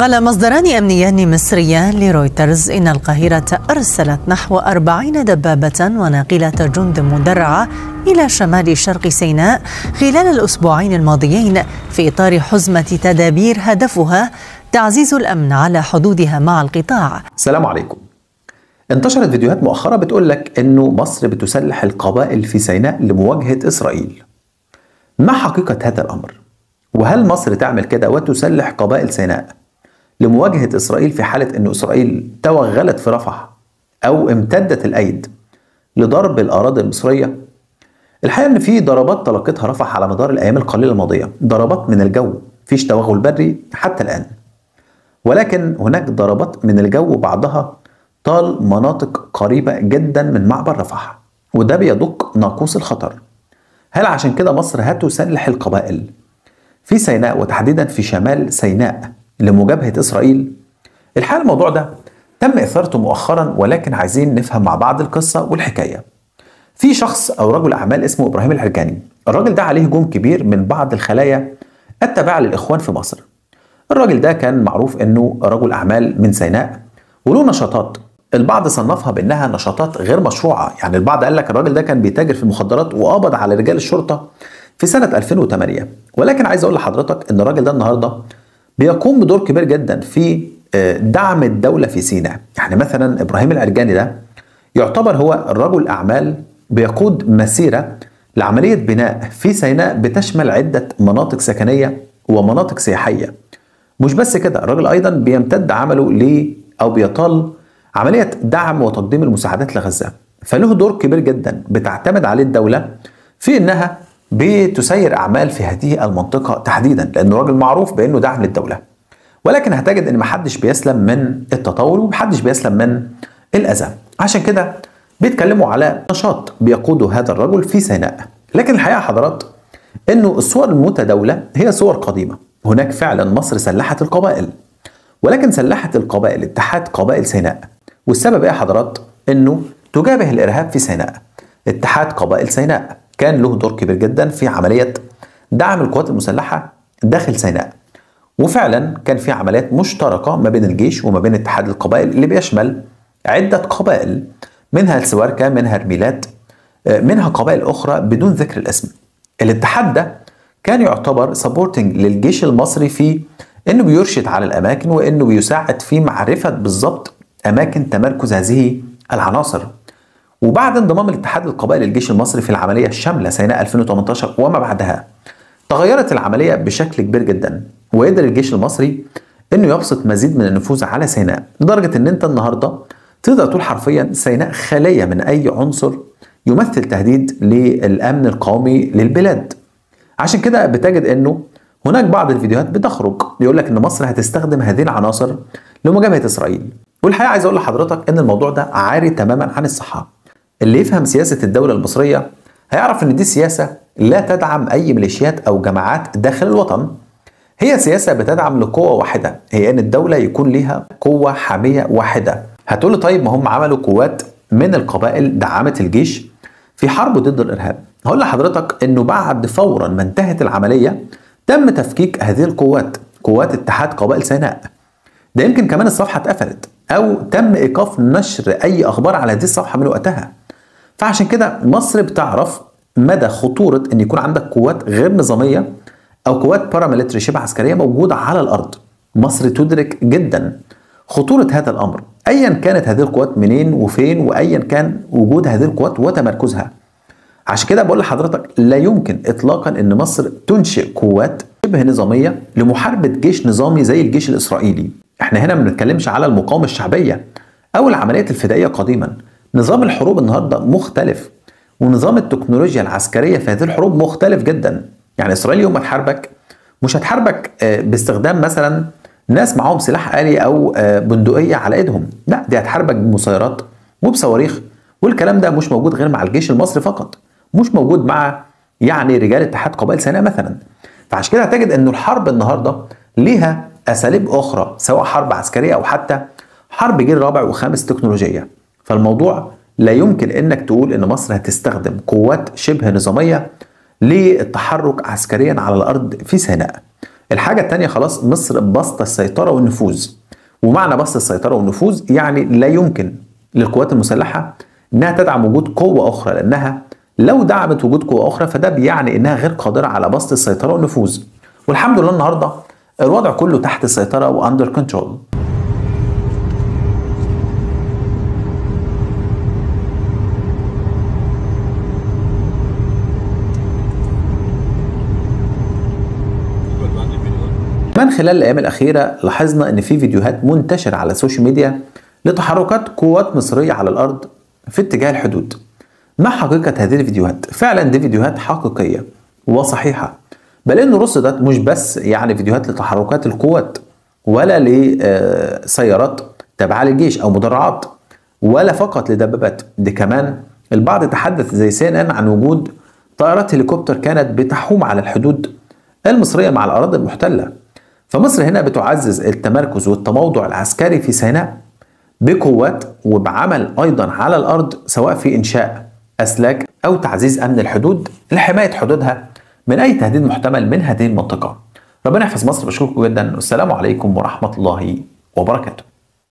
قال مصدران أمنيان مصريان لرويترز إن القاهرة أرسلت نحو أربعين دبابة وناقلة جند مدرعة إلى شمال شرق سيناء خلال الأسبوعين الماضيين في إطار حزمة تدابير هدفها تعزيز الأمن على حدودها مع القطاع السلام عليكم انتشرت فيديوهات مؤخرة بتقول لك إنه مصر بتسلح القبائل في سيناء لمواجهة إسرائيل. ما حقيقة هذا الأمر؟ وهل مصر تعمل كده وتسلح قبائل سيناء لمواجهة إسرائيل في حالة انه إسرائيل توغلت في رفح أو امتدت الأيد لضرب الأراضي المصرية؟ الحقيقة إن في ضربات تلقتها رفح على مدار الأيام القليلة الماضية، ضربات من الجو، فيش توغل بري حتى الآن. ولكن هناك ضربات من الجو بعضها طال مناطق قريبة جدا من معبر رفح وده بيدق ناقوس الخطر هل عشان كده مصر هتسلح القبائل في سيناء وتحديدا في شمال سيناء لمجابهة إسرائيل. الحقيقة الموضوع ده تم إثارته مؤخرا ولكن عايزين نفهم مع بعض القصة والحكاية. في شخص أو رجل أعمال اسمه إبراهيم الحرجاني الراجل ده عليه هجوم كبير من بعض الخلايا التابعة للإخوان في مصر. الراجل ده كان معروف إنه رجل أعمال من سيناء وله نشاطات. البعض صنفها بأنها نشاطات غير مشروعة. يعني البعض قال لك الراجل ده كان بيتاجر في المخدرات وقبض على رجال الشرطة في سنة 2008 ولكن عايز أقول لحضرتك إن الراجل ده النهارده بيقوم بدور كبير جدا في دعم الدولة في سيناء. يعني مثلا إبراهيم العرجاني ده يعتبر هو رجل أعمال بيقود مسيرة لعملية بناء في سيناء بتشمل عدة مناطق سكنية ومناطق سياحية. مش بس كده الراجل أيضا بيمتد عمله ل أو بيطال عملية دعم وتقديم المساعدات لغزة. فله دور كبير جدا بتعتمد عليه الدولة في إنها بتسير أعمال في هذه المنطقة تحديدا لأنه راجل معروف بأنه دعم للدولة. ولكن هتجد إن محدش بيسلم من التطور ومحدش بيسلم من الأذى. عشان كده بيتكلموا على نشاط بيقوده هذا الرجل في سيناء. لكن الحقيقة حضرات إنه الصور المتداولة هي صور قديمة. هناك فعلا مصر سلحت القبائل. ولكن سلحت القبائل اتحاد قبائل سيناء. والسبب إيه يا حضرات؟ إنه تجابه الإرهاب في سيناء. اتحاد قبائل سيناء. كان له دور كبير جدا في عملية دعم القوات المسلحة داخل سيناء وفعلا كان في عمليات مشتركة ما بين الجيش وما بين اتحاد القبائل اللي بيشمل عدة قبائل منها السواركة منها رميلات منها قبائل أخرى بدون ذكر الاسم الاتحاد ده كان يعتبر سبورتنج للجيش المصري في إنه بيرشد على الأماكن وإنه بيساعد في معرفة بالضبط أماكن تمركز هذه العناصر. وبعد انضمام الاتحاد القبائلي للجيش المصري في العملية الشاملة سيناء 2018 وما بعدها تغيرت العملية بشكل كبير جدا وقدر الجيش المصري إنه يبسط مزيد من النفوذ على سيناء لدرجة إن أنت النهارده تقدر تقول حرفيا سيناء خالية من أي عنصر يمثل تهديد للأمن القومي للبلاد. عشان كده بتجد إنه هناك بعض الفيديوهات بتخرج يقول لك إن مصر هتستخدم هذه العناصر لمجابهه إسرائيل والحقيقة عايز أقول لحضرتك إن الموضوع ده عاري تماما عن الصحه اللي يفهم سياسة الدولة المصرية هيعرف إن دي سياسة لا تدعم أي ميليشيات أو جماعات داخل الوطن. هي سياسة بتدعم لقوة واحدة هي إن الدولة يكون ليها قوة حامية واحدة. هتقول طيب ما هم عملوا قوات من القبائل دعمت الجيش في حرب ضد الإرهاب. هقول لحضرتك إنه بعد فورا ما انتهت العملية تم تفكيك هذه القوات قوات اتحاد قبائل سيناء. ده يمكن كمان الصفحة اتقفلت أو تم إيقاف نشر أي أخبار على هذه الصفحة من وقتها. فعشان كده مصر بتعرف مدى خطورة إن يكون عندك قوات غير نظامية أو قوات باراميلتري شبه عسكرية موجودة على الأرض. مصر تدرك جدا خطورة هذا الأمر. ايا كانت هذه القوات منين وفين وايا كان وجود هذه القوات وتمركزها. عشان كده بقول لحضرتك لا يمكن اطلاقا إن مصر تنشئ قوات شبه نظامية لمحاربة جيش نظامي زي الجيش الإسرائيلي. إحنا هنا ما بنتكلمش على المقاومة الشعبية أو العمليات الفدائية قديما. نظام الحروب النهارده مختلف ونظام التكنولوجيا العسكرية في هذه الحروب مختلف جدا. يعني إسرائيل يوم ما تحاربك مش هتحاربك باستخدام مثلا ناس معاهم سلاح آلي أو بندقية على إيدهم. لا دي هتحاربك بمسيرات وبصواريخ والكلام ده مش موجود غير مع الجيش المصري فقط مش موجود مع يعني رجال اتحاد قبائل سيناء مثلا. فعشان كده هتجد إنه الحرب النهارده ليها أساليب أخرى سواء حرب عسكرية أو حتى حرب جيل رابع وخامس تكنولوجية. فالموضوع لا يمكن إنك تقول إن مصر هتستخدم قوات شبه نظامية للتحرك عسكريا على الأرض في سيناء الحاجة التانية خلاص مصر بسط السيطرة والنفوذ. ومعنى بسط السيطرة والنفوذ يعني لا يمكن للقوات المسلحة إنها تدعم وجود قوة أخرى لأنها لو دعمت وجود قوة أخرى فده بيعني إنها غير قادرة على بسط السيطرة والنفوذ. والحمد لله النهاردة الوضع كله تحت السيطرة و under control كمان خلال الأيام الأخيرة لاحظنا إن في فيديوهات منتشرة على ال social media لتحركات قوات مصرية على الأرض في اتجاه الحدود. ما حقيقة هذه الفيديوهات؟ فعلا دي فيديوهات حقيقية وصحيحة. بل إن رصدت مش بس يعني فيديوهات لتحركات القوات ولا لسيارات تابعه للجيش أو مدرعات ولا فقط لدبابات. دي كمان البعض تحدث زي CNN عن وجود طائرات هليكوبتر كانت بتحوم على الحدود المصرية مع الأراضي المحتلة. فمصر هنا بتعزز التمركز والتموضع العسكري في سيناء بقوات وبعمل أيضا على الأرض سواء في إنشاء أسلاك أو تعزيز أمن الحدود لحماية حدودها من أي تهديد محتمل من هذه المنطقة. ربنا يحفظ مصر بشكركم جدا والسلام عليكم ورحمة الله وبركاته.